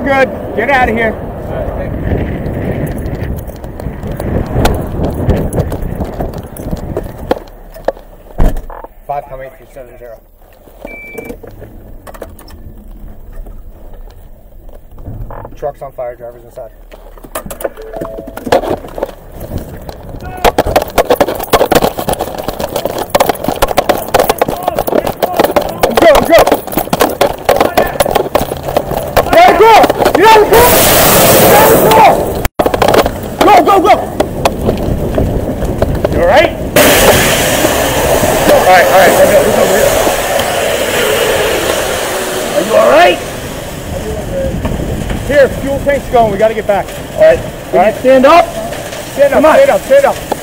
good. Get out of here. Five coming three seven zero. Truck's on fire. Drivers inside. Go, go! Let it go! Get out of the car! Get out of the car! Go, go, go! You alright? Alright, alright, let's go, let's over here. Are you alright? Here, fuel tank's going, we gotta get back. Alright, alright. Stand up! Stand up, stand up, stand up.